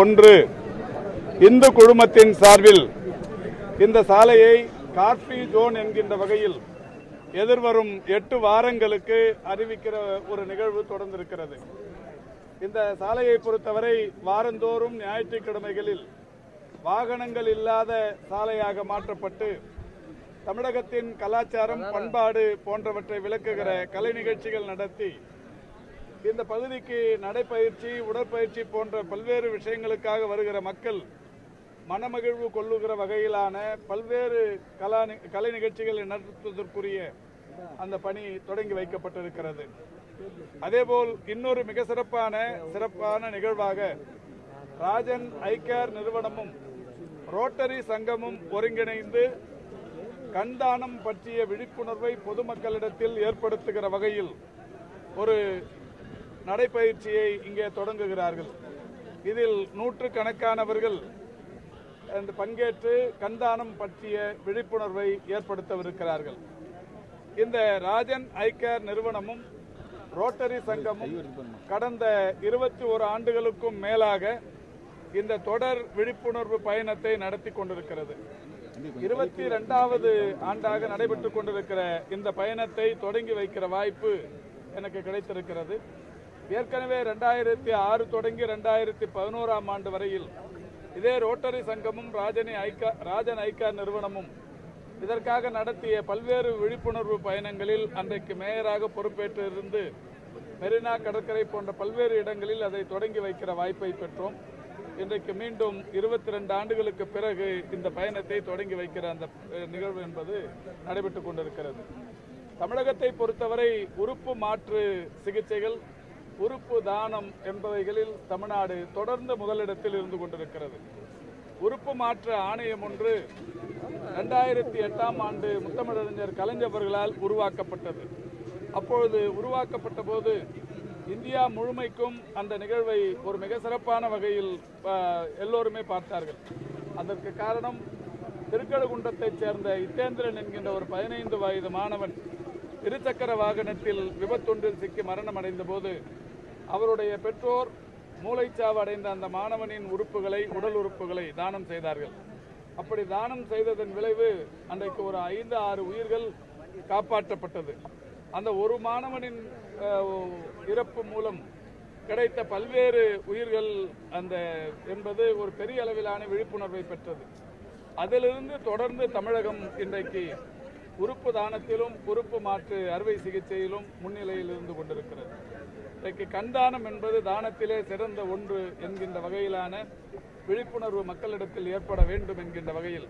ஒன்று. இந்து குழுமத்தின் சார்பில் இந்த சாலையை கார்ஃபி ஜோன் என்கின்ற வகையில் எதிர்வரும் எட்டு வாரங்களுக்கு அறிவிக்கிற ஒரு நிகழ்வு தொடர்ந்திருக்கிறது. இந்த சாலையை பொறுத்தவரை வாரந்தோறும் ஞாயிற்றுக்கிழமைகளில் வாகனங்கள் இல்லாத சாலையாக மாற்றப்பட்டு தமிழகத்தின் கலாச்சாரம் பண்பாடு போன்றவற்றை விளக்குகிற கலை நிகழ்ச்சிகள் நடத்தி இந்த பகுதிக்கு நடைப்பயிற்சி உடற்பயிற்சி போன்ற பல்வேறு விஷயங்களுக்காக வருகிற மக்கள் மனமகிழ்வு கொள்ளுகிற வகையிலான பல்வேறு கலா கலை நிகழ்ச்சிகளை நடத்துவதற்குரிய அந்த பணி தொடங்கி வைக்கப்பட்டிருக்கிறது. அதேபோல் இன்னொரு மிக சிறப்பான சிறப்பான நிகழ்வாக ராஜன் ஐகேர் நிறுவனமும் ரோட்டரி சங்கமும் ஒருங்கிணைந்து கண்தானம் பற்றிய விழிப்புணர்வை பொதுமக்களிடத்தில் ஏற்படுத்துகிற வகையில் ஒரு நடைப்பயிற்சியை இங்கே தொடங்குகிறார்கள். இதில் நூற்றுக்கணக்கானவர்கள் இந்த பங்கேற்று கண்தானம் பற்றிய விழிப்புணர்வை ஏற்படுத்தவிருக்கிறார்கள். இந்த ராஜன் ஐகேர் நிறுவனமும் ரோட்டரி சங்கமும் கடந்த இருபத்தி ஒரு ஆண்டுகளுக்கும் மேலாக இந்த தொடர் விழிப்புணர்வு பயணத்தை நடத்தி கொண்டிருக்கிறது. இருபத்தி இரண்டாவது ஆண்டாக நடைபெற்றுக் கொண்டிருக்கிற இந்த பயணத்தை தொடங்கி வைக்கிற வாய்ப்பு எனக்கு கிடைத்திருக்கிறது. ஏற்கனவே ரெண்டாயிரத்தி ஆறு தொடங்கி ரெண்டாயிரத்தி பதினோராம் ஆண்டு வரையில் இதே ரோட்டரி சங்கமும் ராஜனி ஐக்கா ராஜன் ஐக்கா நிறுவனமும் இதற்காக நடத்திய பல்வேறு விழிப்புணர்வு பயணங்களில் அன்றைக்கு மேயராக பொறுப்பேற்று இருந்து மெரினா கடற்கரை போன்ற பல்வேறு இடங்களில் அதை தொடங்கி வைக்கிற வாய்ப்பை பெற்றோம். இன்றைக்கு மீண்டும் இருபத்தி ரெண்டு ஆண்டுகளுக்கு பிறகு இந்த பயணத்தை தொடங்கி வைக்கிற அந்த நிகழ்வு என்பது நடைபெற்றுக் கொண்டிருக்கிறது. தமிழகத்தை பொறுத்தவரை உறுப்பு மாற்று சிகிச்சைகள் உறுப்பு தானம் என்பவைகளில் தமிழ்நாடு தொடர்ந்து முதலிடத்தில் இருந்து கொண்டிருக்கிறது. உறுப்பு மாற்ற ஆணையம் ஒன்று இரண்டாயிரத்தி எட்டாம் ஆண்டு முத்தமிழறிஞர் கலைஞர்களால் உருவாக்கப்பட்டது. அப்பொழுது உருவாக்கப்பட்ட போது இந்தியா முழுமைக்கும் அந்த நிகழ்வை ஒரு மிக சிறப்பான வகையில் எல்லோருமே பார்த்தார்கள். அதற்கு காரணம் திருக்கழுகுண்டத்தைச் சேர்ந்த இத்தேந்திரன் என்கின்ற ஒரு பதினைந்து வயது மாணவன் இருசக்கர வாகனத்தில் விபத்தொன்றில் சிக்கி மரணம் அடைந்த போது அவருடைய பெற்றோர் மூளைச்சாவு அடைந்த அந்த மாணவனின் உறுப்புகளை உடல் உறுப்புகளை தானம் செய்தார்கள். அப்படி தானம் செய்ததன் விளைவு அன்றைக்கு ஒரு ஐந்து ஆறு உயிர்கள் காப்பாற்றப்பட்டது. அந்த ஒரு மாணவனின் இறப்பு மூலம் கிடைத்த பல்வேறு உயிர்கள் அந்த என்பது ஒரு பெரிய அளவிலான விழிப்புணர்வை பெற்றது. அதிலிருந்து தொடர்ந்து தமிழகம் இன்றைக்கு உறுப்பு தானத்திலும் உறுப்பு மாற்று அறுவை சிகிச்சையிலும் முன்னிலையில் இருந்து கொண்டிருக்கிறது. இன்றைக்கு கண்தானம் என்பது தானத்திலே சிறந்த ஒன்று என்கின்ற வகையிலான விழிப்புணர்வு மக்களிடத்தில் ஏற்பட வேண்டும் என்கின்ற வகையில்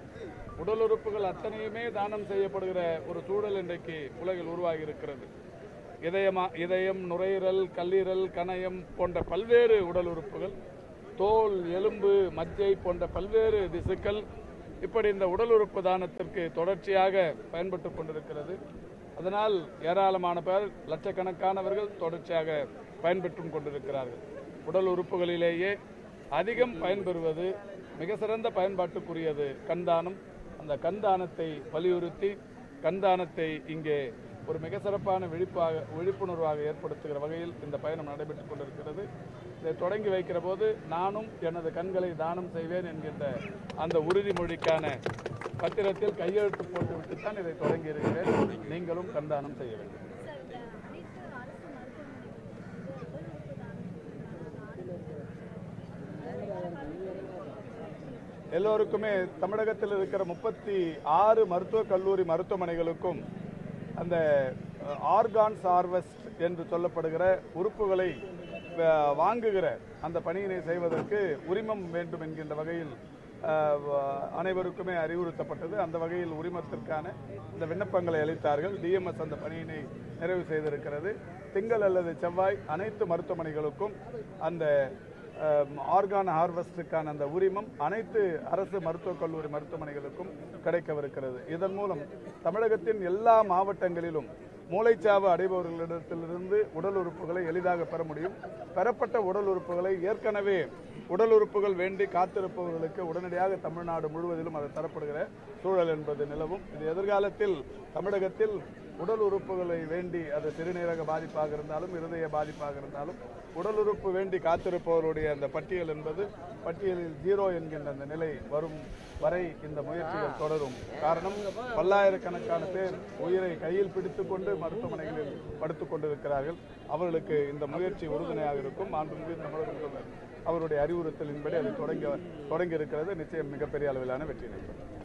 உடல் உறுப்புகள் அத்தனையுமே தானம் செய்யப்படுகிற ஒரு சூழல் இன்றைக்கு உலகில் உருவாகி இருக்கிறது இதயமா இதயம் நுரையீரல் கல்லீரல் கணையம் போன்ற பல்வேறு உடல் உறுப்புகள் தோல் எலும்பு மஜ்ஜை போன்ற பல்வேறு திசுக்கள் இப்படி இந்த உடல் உறுப்பு தானத்திற்கு தொடர்ச்சியாக பயன்பட்டுக் கொண்டிருக்கிறது. அதனால் ஏராளமான பேர் லட்சக்கணக்கானவர்கள் தொடர்ச்சியாக பயன்பெற்றும் கொண்டிருக்கிறார்கள். உடல் உறுப்புகளிலேயே அதிகம் பயன்பெறுவது மிக சிறந்த பயன்பாட்டுக்குரியது. கண்தானம் அந்த கண்தானத்தை வலியுறுத்தி கண்தானத்தை இங்கே ஒரு மிக சிறப்பான விழிப்பாக விழிப்புணர்வாக ஏற்படுத்துகிற வகையில் இந்த பயணம் நடைபெற்றுக் கொண்டிருக்கிறது. இதை தொடங்கி வைக்கிற போது நானும் எனது கண்களை தானம் செய்வேன் என்கின்ற அந்த உறுதிமொழிக்கான பத்திரத்தில் கையெழுத்து போட்டுவிட்டு தான் இதை தொடங்கி இருக்கிறேன் நீங்களும் கண்தானம் செய்ய வேண்டும். எல்லோருக்குமே தமிழகத்தில் இருக்கிற முப்பத்தி ஆறு மருத்துவக் கல்லூரி மருத்துவமனைகளுக்கும் அந்த ஆர்கான்ஸ் ஹார்வெஸ்ட் என்று சொல்லப்படுகிற உறுப்புகளை வாங்குகிற அந்த பணியினை செய்வதற்கு உரிமம் வேண்டும் என்கின்ற வகையில் அனைவருக்குமே அறிவுறுத்தப்பட்டது. அந்த வகையில் உரிமத்திற்கான இந்த விண்ணப்பங்களை அளித்தார்கள். டிஎம்எஸ் அந்த பணியினை நிறைவு செய்திருக்கிறது. திங்கள் அல்லது செவ்வாய் அனைத்து மருத்துவமனைகளுக்கும் அந்த ஆர்கான் ஹார்வெஸ்டுக்கான அந்த உரிமம் அனைத்து அரசு மருத்துவக் கல்லூரி மருத்துவமனைகளுக்கும் கிடைக்கவிருக்கிறது. இதன் மூலம் தமிழகத்தின் எல்லா மாவட்டங்களிலும் மூளைச்சாவு அடைபவர்களிடத்திலிருந்து உடல் உறுப்புகளை எளிதாக பெற முடியும். பெறப்பட்ட உடல் உறுப்புகளை ஏற்கனவே உடல் உறுப்புகள் வேண்டி காத்திருப்பவர்களுக்கு உடனடியாக தமிழ்நாடு முழுவதிலும் அது தரப்படுகிற சூழல் என்பது நிலவும். இது எதிர்காலத்தில் தமிழகத்தில் உடல் உறுப்புகளை வேண்டி அது சிறுநீரக பாதிப்பாக இருந்தாலும் இருதய பாதிப்பாக இருந்தாலும் உடல் உறுப்பு வேண்டி காத்திருப்பவருடைய அந்த பட்டியல் என்பது பட்டியலில் ஜீரோ என்கின்ற அந்த நிலை வரும் வரை இந்த முயற்சிகள் தொடரும். காரணம் பல்லாயிரக்கணக்கான பேர் உயிரை கையில் பிடித்துக்கொண்டு மருத்துவமனைகளில் படுத்துக் கொண்டிருக்கிறார்கள் அவர்களுக்கு இந்த முயற்சி உறுதுணையாக இருக்கும். ஆண்டு தமிழக அவருடைய அறிவுறுத்தலின்படி அது தொடங்க தொடங்கி இருக்கிறது நிச்சயம் மிகப்பெரிய அளவிலான வெற்றி நடைபெறும்